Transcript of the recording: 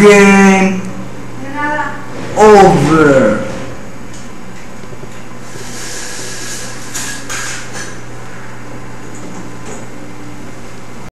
game over.